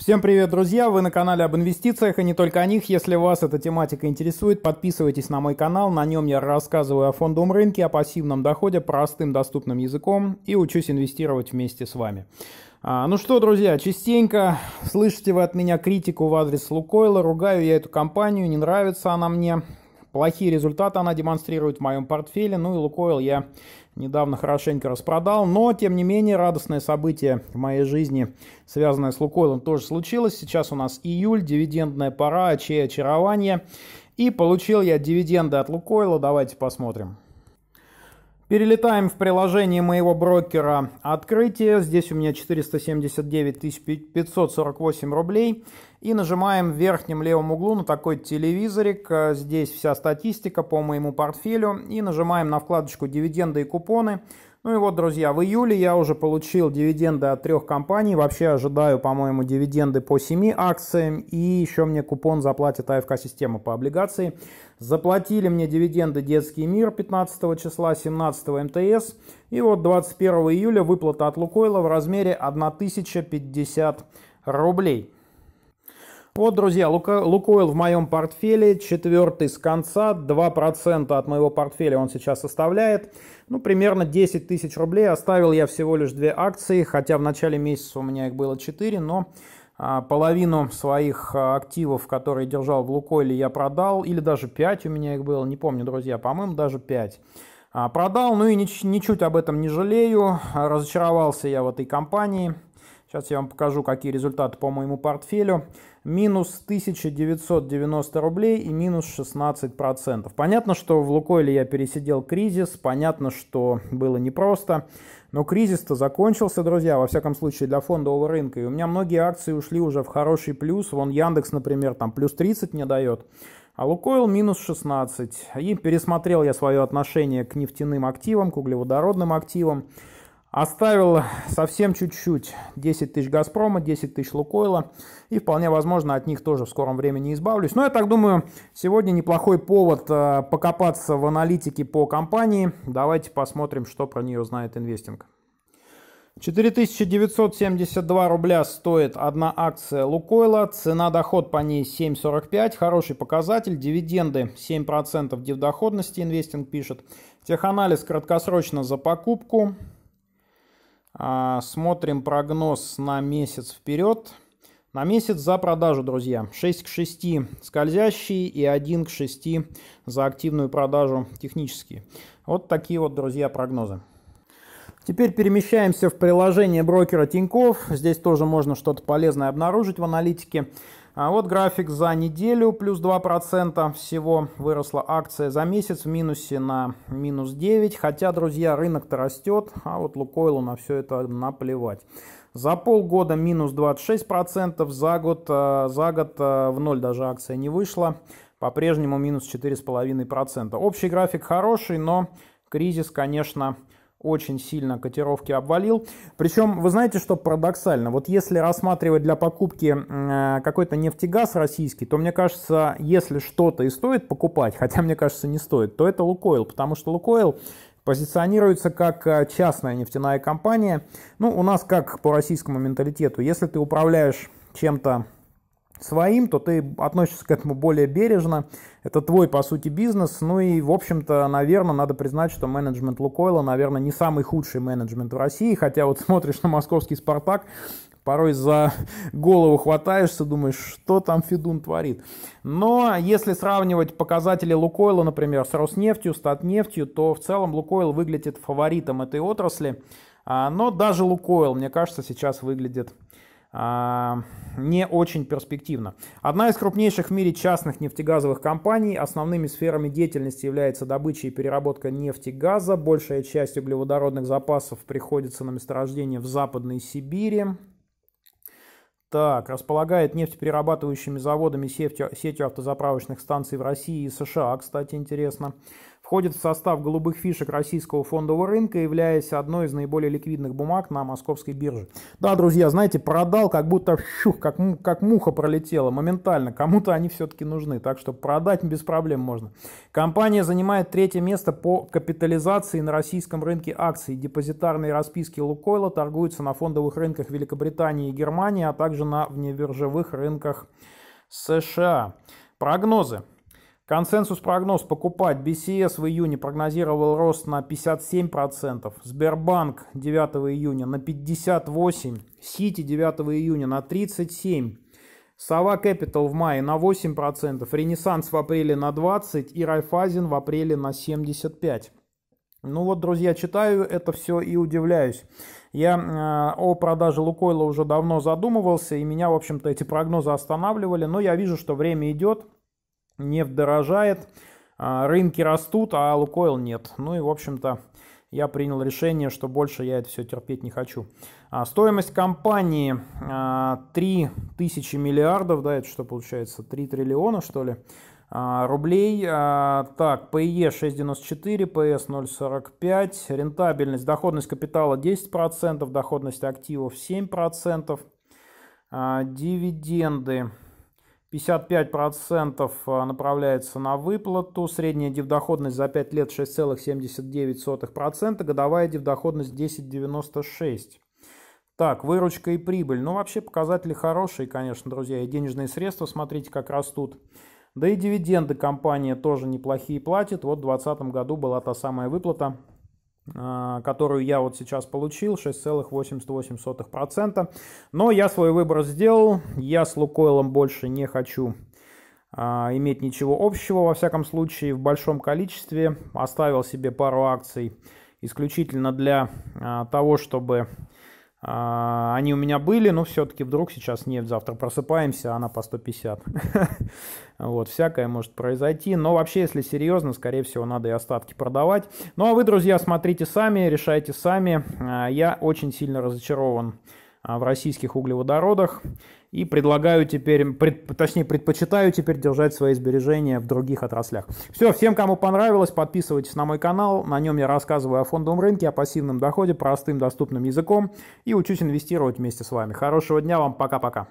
Всем привет, друзья! Вы на канале об инвестициях и не только о них. Если вас эта тематика интересует, подписывайтесь на мой канал. На нем я рассказываю о фондовом рынке, о пассивном доходе простым доступным языком и учусь инвестировать вместе с вами. А, ну что, друзья, частенько слышите вы от меня критику в адрес Лукойла, ругаю я эту компанию, не нравится она мне. Плохие результаты она демонстрирует в моем портфеле. Ну и Лукойл я недавно хорошенько распродал. Но, тем не менее, радостное событие в моей жизни, связанное с Лукойлом, тоже случилось. Сейчас у нас июль, дивидендная пора, очей очарование. И получил я дивиденды от Лукойла. Давайте посмотрим. Перелетаем в приложение моего брокера «Открытие». Здесь у меня 479 548 рублей. И нажимаем в верхнем левом углу на такой телевизорик. Здесь вся статистика по моему портфелю. И нажимаем на вкладочку «Дивиденды и купоны». Ну и вот, друзья, в июле я уже получил дивиденды от трех компаний. Вообще ожидаю, по-моему, дивиденды по 7 акциям. И еще мне купон заплатит АФК-система по облигации. Заплатили мне дивиденды Детский мир 15 числа, 17 МТС. И вот 21 июля выплата от Лукойла в размере 1050 рублей. Вот, друзья, Лукойл в моем портфеле, четвертый с конца, 2% от моего портфеля он сейчас составляет. Ну, примерно 10 тысяч рублей. Оставил я всего лишь две акции, хотя в начале месяца у меня их было 4, но а, половину своих а, активов, которые держал в Лукойле, я продал, или даже 5 у меня их было, не помню, друзья, по-моему, даже 5. А, продал, ну и нич- ничуть об этом не жалею, разочаровался я в этой компании. Сейчас я вам покажу, какие результаты по моему портфелю минус 1990 рублей и минус 16%. Понятно, что в Лукойле я пересидел кризис, понятно, что было непросто, но кризис-то закончился, друзья, во всяком случае для фондового рынка. И у меня многие акции ушли уже в хороший плюс. Вон Яндекс, например, там плюс 30 мне дает. А Лукойл минус 16. И пересмотрел я свое отношение к нефтяным активам, к углеводородным активам. Оставил совсем чуть-чуть 10 тысяч Газпрома, 10 тысяч Лукойла. И вполне возможно от них тоже в скором времени избавлюсь. Но я так думаю, сегодня неплохой повод э, покопаться в аналитике по компании. Давайте посмотрим, что про нее знает инвестинг. 4972 рубля стоит одна акция Лукойла, цена-доход по ней 7,45, хороший показатель, дивиденды 7% дивдоходности инвестинг пишет, теханализ краткосрочно за покупку, смотрим прогноз на месяц вперед. На месяц за продажу, друзья. 6 к 6 скользящие и 1 к 6 за активную продажу технические. Вот такие вот, друзья, прогнозы. Теперь перемещаемся в приложение брокера Тинькофф. Здесь тоже можно что-то полезное обнаружить в аналитике. А вот график за неделю плюс 2% всего выросла акция за месяц в минусе на минус 9. Хотя, друзья, рынок-то растет, а вот Лукойлу на все это наплевать. За полгода минус 26%, за год, э, за год э, в ноль даже акция не вышла. По-прежнему минус 4,5%. Общий график хороший, но кризис, конечно, очень сильно котировки обвалил. Причем, вы знаете, что парадоксально? Вот если рассматривать для покупки э, какой-то нефтегаз российский, то мне кажется, если что-то и стоит покупать, хотя мне кажется не стоит, то это Лукойл, потому что Лукойл позиционируется как э, частная нефтяная компания. Ну, у нас как по российскому менталитету, если ты управляешь чем-то своим, то ты относишься к этому более бережно. Это твой, по сути, бизнес. Ну и, в общем-то, наверное, надо признать, что менеджмент Лукойла, наверное, не самый худший менеджмент в России. Хотя вот смотришь на московский «Спартак», порой за голову хватаешься, думаешь, что там Федун творит. Но если сравнивать показатели Лукойла, например, с Роснефтью, Статнефтью, то в целом Лукойл выглядит фаворитом этой отрасли. А, но даже Лукойл, мне кажется, сейчас выглядит не очень перспективно. Одна из крупнейших в мире частных нефтегазовых компаний. Основными сферами деятельности является добыча и переработка нефти и газа. Большая часть углеводородных запасов приходится на месторождение в Западной Сибири. Так, располагает нефтеперерабатывающими заводами сетью, сетью автозаправочных станций в России и США, кстати, интересно входит в состав голубых фишек российского фондового рынка, являясь одной из наиболее ликвидных бумаг на московской бирже. Да, друзья, знаете, продал, как будто щух, как, как муха пролетела моментально. Кому-то они все-таки нужны, так что продать без проблем можно. Компания занимает третье место по капитализации на российском рынке акций. Депозитарные расписки Лукойла торгуются на фондовых рынках Великобритании и Германии, а также на внебиржевых рынках США. Прогнозы. Консенсус прогноз покупать. BCS в июне прогнозировал рост на 57%. Сбербанк 9 июня на 58%. Сити 9 июня на 37%. Сова Capital в мае на 8%. Ренессанс в апреле на 20% и Райфайзен в апреле на 75%. Ну вот, друзья, читаю это все и удивляюсь. Я э, о продаже Лукойла уже давно задумывался, и меня, в общем-то, эти прогнозы останавливали. Но я вижу, что время идет, нефть дорожает, э, рынки растут, а Лукойл нет. Ну и, в общем-то, я принял решение, что больше я это все терпеть не хочу. А, стоимость компании а, 3 тысячи миллиардов, да, это что получается, 3 триллиона, что ли? А, рублей. А, так, PE 6.94, PS 0.45, рентабельность, доходность капитала 10%, доходность активов 7%, а, дивиденды 55% направляется на выплату, средняя дивдоходность за 5 лет 6,79%, годовая дивдоходность 10,96%. Так, выручка и прибыль. Ну, вообще показатели хорошие, конечно, друзья. И денежные средства, смотрите, как растут. Да и дивиденды компания тоже неплохие платит. Вот в 2020 году была та самая выплата, а, которую я вот сейчас получил, 6,88%. Но я свой выбор сделал, я с Лукойлом больше не хочу а, иметь ничего общего, во всяком случае, в большом количестве. Оставил себе пару акций исключительно для а, того, чтобы а, они у меня были, но все-таки вдруг сейчас нефть, завтра просыпаемся, она по 150. Вот, всякое может произойти. Но вообще, если серьезно, скорее всего, надо и остатки продавать. Ну а вы, друзья, смотрите сами, решайте сами. А, я очень сильно разочарован а, в российских углеводородах и предлагаю теперь, пред, точнее предпочитаю теперь держать свои сбережения в других отраслях. Все, всем, кому понравилось, подписывайтесь на мой канал, на нем я рассказываю о фондовом рынке, о пассивном доходе простым доступным языком и учусь инвестировать вместе с вами. Хорошего дня вам, пока-пока.